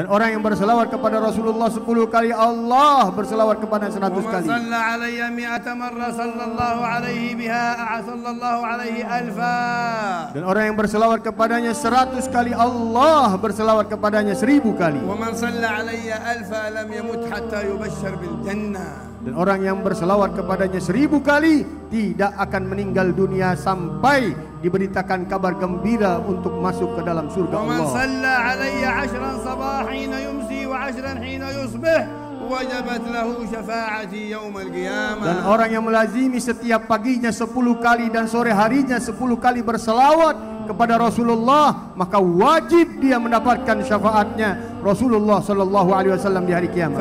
Dan orang yang berselawat kepada Rasulullah 10 kali Allah berselawat kepada 100 kali. Wa alayya mi'ata marra sallallahu alaihi biha sallallahu alaihi alfa. Dan orang yang berselawat kepadanya 100 kali Allah berselawat kepadanya 1000 kali. Wa man salla alayya alfa lam yamut hatta yubashshar bil jannah. Dan orang yang berselawat kepadanya 1000 kali tidak akan meninggal dunia sampai diberitakan kabar gembira untuk masuk ke dalam surga Allah. Dan orang yang melazimi setiap paginya sepuluh kali dan sore harinya sepuluh kali berselawat kepada Rasulullah maka wajib dia mendapatkan syafaatnya Rasulullah Sallallahu Alaihi Wasallam di hari kiamat.